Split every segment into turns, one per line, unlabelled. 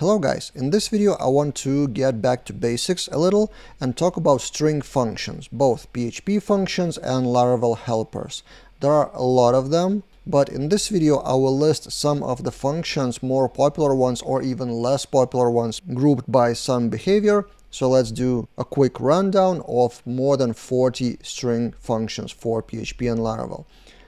Hello guys, in this video I want to get back to basics a little and talk about string functions, both PHP functions and Laravel helpers. There are a lot of them, but in this video I will list some of the functions, more popular ones or even less popular ones grouped by some behavior. So let's do a quick rundown of more than 40 string functions for PHP and Laravel.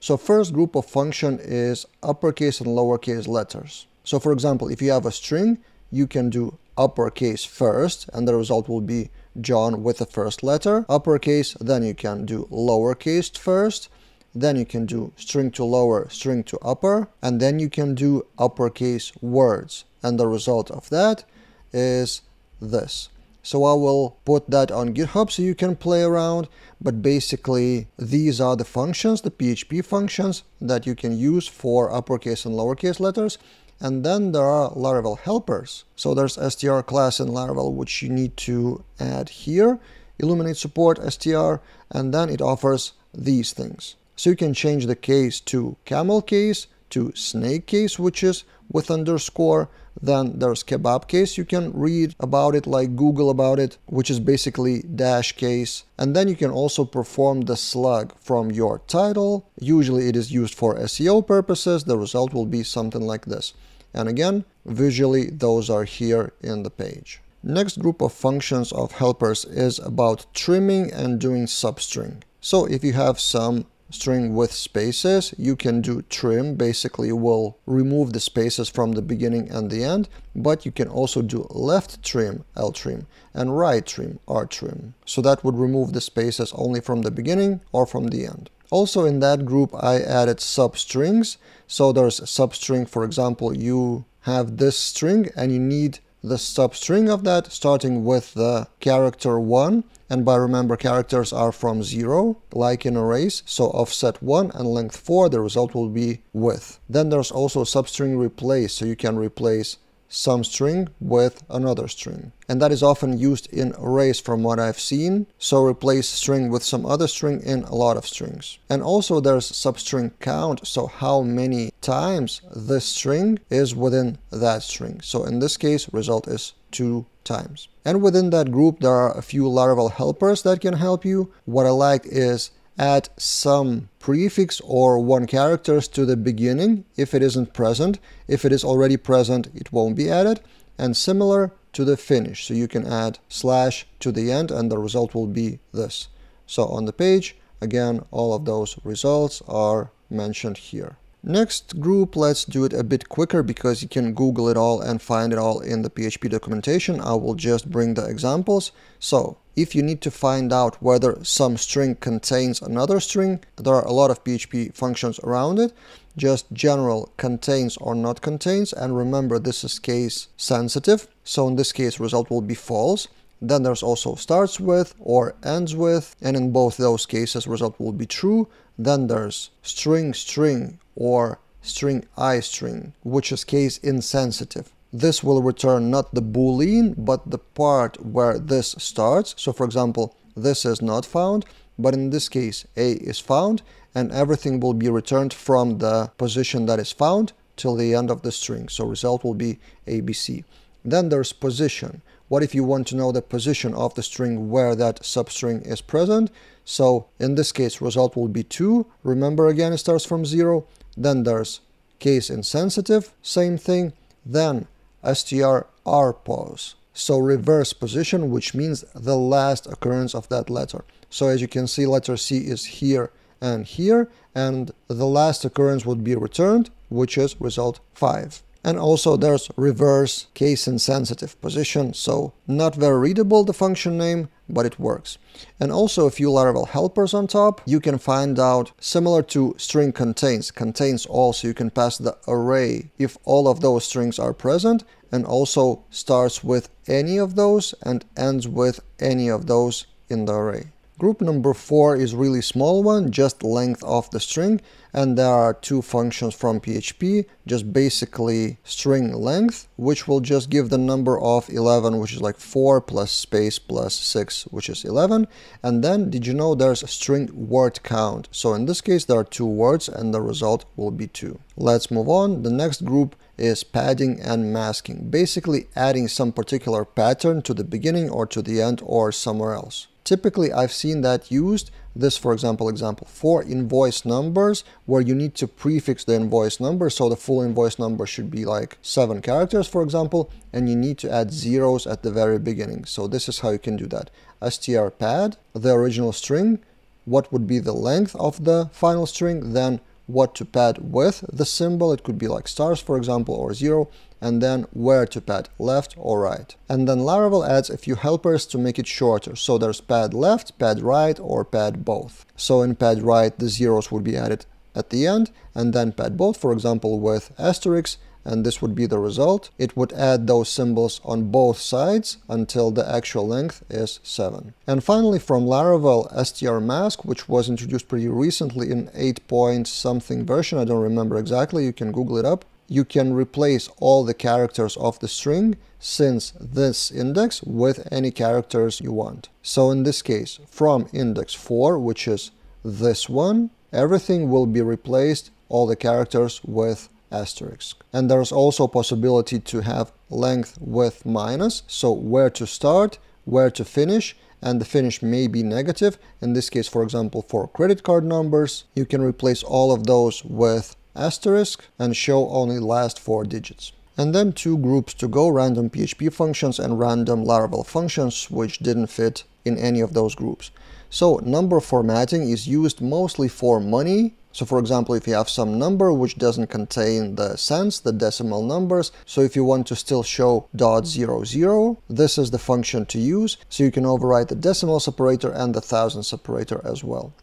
So first group of function is uppercase and lowercase letters. So for example, if you have a string, you can do uppercase first and the result will be John with the first letter uppercase then you can do lowercase first then you can do string to lower string to upper and then you can do uppercase words and the result of that is this so I will put that on GitHub so you can play around. But basically, these are the functions, the PHP functions that you can use for uppercase and lowercase letters. And then there are Laravel helpers. So there's str class in Laravel, which you need to add here. Illuminate support str, and then it offers these things. So you can change the case to camel case, to snake case, which is with underscore. Then there's kebab case. You can read about it, like Google about it, which is basically dash case. And then you can also perform the slug from your title. Usually it is used for SEO purposes. The result will be something like this. And again, visually, those are here in the page. Next group of functions of helpers is about trimming and doing substring. So if you have some string with spaces, you can do trim, basically will remove the spaces from the beginning and the end, but you can also do left trim, L trim, and right trim, R trim. So that would remove the spaces only from the beginning or from the end. Also in that group I added substrings. So there's a substring, for example, you have this string and you need the substring of that starting with the character 1 and by remember characters are from 0 like in arrays so offset 1 and length 4 the result will be with. Then there's also substring replace. So you can replace some string with another string. And that is often used in arrays from what I've seen. So replace string with some other string in a lot of strings. And also there's substring count. So how many times this string is within that string. So in this case, result is two times. And within that group, there are a few Laravel helpers that can help you. What I like is add some prefix or one characters to the beginning if it isn't present. If it is already present, it won't be added. And similar to the finish. So you can add slash to the end and the result will be this. So on the page, again, all of those results are mentioned here. Next group, let's do it a bit quicker because you can Google it all and find it all in the PHP documentation. I will just bring the examples. So if you need to find out whether some string contains another string, there are a lot of PHP functions around it. Just general contains or not contains. And remember, this is case sensitive. So in this case, result will be false. Then there's also starts with or ends with, and in both those cases result will be true. Then there's string string or string i string, which is case insensitive. This will return not the boolean, but the part where this starts. So for example, this is not found, but in this case, a is found, and everything will be returned from the position that is found till the end of the string. So result will be ABC. Then there's position. What if you want to know the position of the string where that substring is present? So in this case, result will be 2. Remember again, it starts from 0. Then there's case insensitive, same thing. Then str rpos. So reverse position, which means the last occurrence of that letter. So as you can see, letter C is here and here, and the last occurrence would be returned, which is result 5. And also there's reverse case insensitive position, so not very readable the function name, but it works. And also a few Laravel helpers on top. You can find out similar to string contains, contains all, so you can pass the array if all of those strings are present and also starts with any of those and ends with any of those in the array. Group number four is really small one, just length of the string, and there are two functions from PHP, just basically string length, which will just give the number of 11, which is like 4 plus space plus 6, which is 11. And then, did you know there's a string word count? So in this case, there are two words, and the result will be 2. Let's move on. The next group is padding and masking, basically adding some particular pattern to the beginning or to the end or somewhere else. Typically, I've seen that used, this for example, example, for invoice numbers where you need to prefix the invoice number. So the full invoice number should be like seven characters, for example, and you need to add zeros at the very beginning. So this is how you can do that. str pad, the original string, what would be the length of the final string, then what to pad with the symbol. It could be like stars, for example, or zero, and then where to pad, left or right. And then Laravel adds a few helpers to make it shorter. So there's pad left, pad right, or pad both. So in pad right, the zeros would be added at the end, and then pad both, for example, with asterisk, and this would be the result. It would add those symbols on both sides until the actual length is 7. And finally from Laravel str mask, which was introduced pretty recently in 8 point something version, I don't remember exactly, you can google it up. You can replace all the characters of the string since this index with any characters you want. So in this case, from index 4, which is this one, everything will be replaced, all the characters with asterisk. And there's also possibility to have length with minus, so where to start, where to finish, and the finish may be negative. In this case, for example, for credit card numbers, you can replace all of those with asterisk and show only last four digits. And then two groups to go, random PHP functions and random Laravel functions, which didn't fit in any of those groups. So number formatting is used mostly for money so for example, if you have some number which doesn't contain the cents, the decimal numbers, so if you want to still show dot zero zero, this is the function to use. So you can override the decimal separator and the thousand separator as well.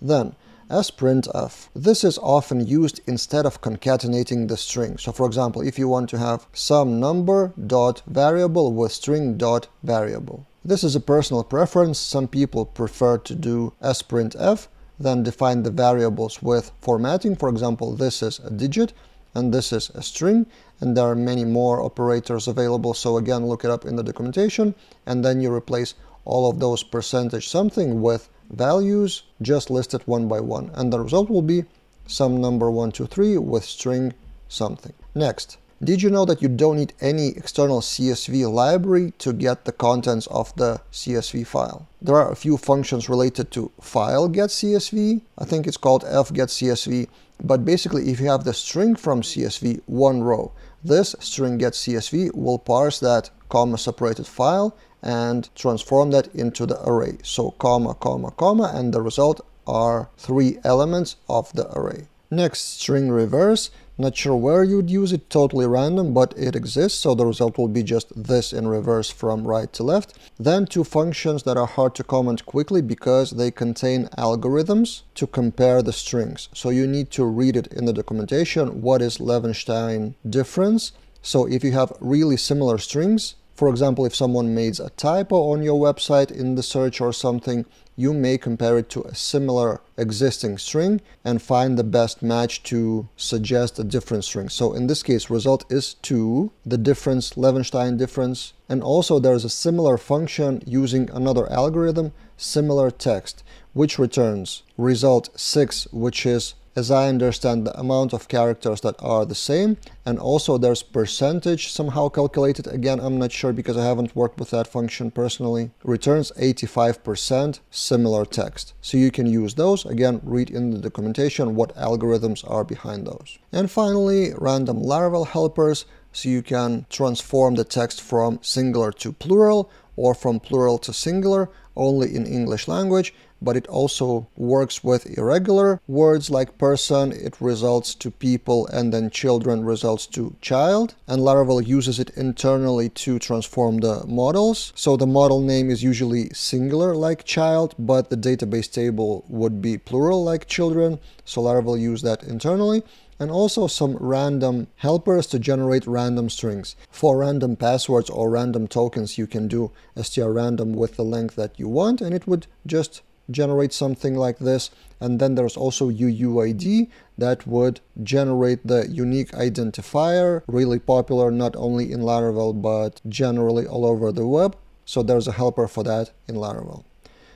Then sprintf. This is often used instead of concatenating the string. So for example, if you want to have some number dot variable with string dot variable. This is a personal preference. Some people prefer to do sprintf, then define the variables with formatting. For example, this is a digit and this is a string and there are many more operators available. So again, look it up in the documentation and then you replace all of those percentage something with values just listed one by one. And the result will be some number one, two, three with string something. Next, did you know that you don't need any external CSV library to get the contents of the CSV file? There are a few functions related to file get CSV. I think it's called fget CSV. But basically, if you have the string from CSV, one row, this string get CSV will parse that comma separated file and transform that into the array. So comma, comma, comma, and the result are three elements of the array. Next, string reverse. Not sure where you'd use it, totally random, but it exists, so the result will be just this in reverse from right to left. Then two functions that are hard to comment quickly because they contain algorithms to compare the strings. So you need to read it in the documentation, what is Levenshtein difference. So if you have really similar strings, for example, if someone made a typo on your website in the search or something, you may compare it to a similar existing string and find the best match to suggest a different string. So in this case, result is 2, the difference, Levenshtein difference. And also there's a similar function using another algorithm, similar text, which returns result 6, which is as I understand the amount of characters that are the same and also there's percentage somehow calculated. Again I'm not sure because I haven't worked with that function personally. Returns 85% similar text. So you can use those. Again read in the documentation what algorithms are behind those. And finally random Laravel helpers. So you can transform the text from singular to plural or from plural to singular only in English language but it also works with irregular words like person, it results to people, and then children results to child. And Laravel uses it internally to transform the models. So the model name is usually singular like child, but the database table would be plural like children. So Laravel use that internally and also some random helpers to generate random strings. For random passwords or random tokens, you can do strrandom with the length that you want, and it would just generate something like this. And then there's also UUID that would generate the unique identifier, really popular not only in Laravel, but generally all over the web. So there's a helper for that in Laravel.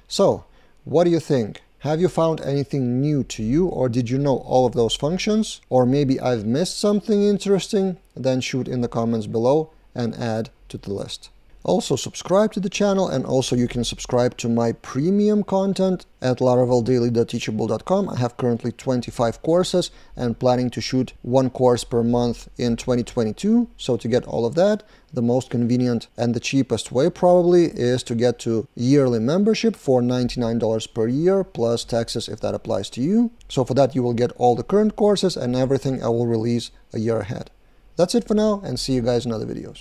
So what do you think? Have you found anything new to you or did you know all of those functions? Or maybe I've missed something interesting? Then shoot in the comments below and add to the list. Also subscribe to the channel and also you can subscribe to my premium content at laraveldaily.teachable.com. I have currently 25 courses and planning to shoot one course per month in 2022. So to get all of that, the most convenient and the cheapest way probably is to get to yearly membership for $99 per year plus taxes if that applies to you. So for that you will get all the current courses and everything I will release a year ahead. That's it for now and see you guys in other videos.